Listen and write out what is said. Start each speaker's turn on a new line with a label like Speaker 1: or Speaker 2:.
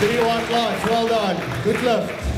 Speaker 1: 3 1. Well done. Good luck.